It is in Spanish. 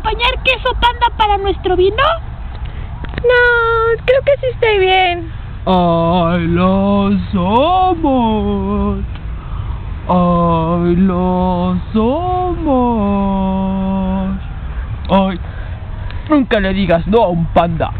acompañar queso panda para nuestro vino? No, creo que sí estoy bien. ¡Ay, lo somos! ¡Ay, lo somos! ¡Ay! Nunca le digas no a un panda.